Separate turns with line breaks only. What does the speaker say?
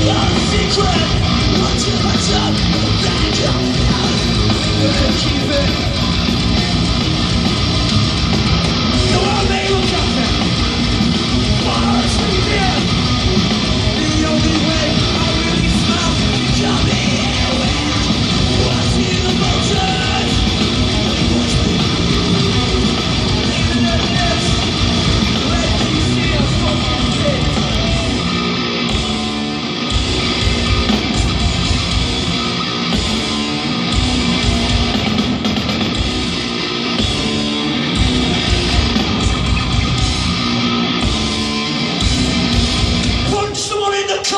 Our secret, it, watch it.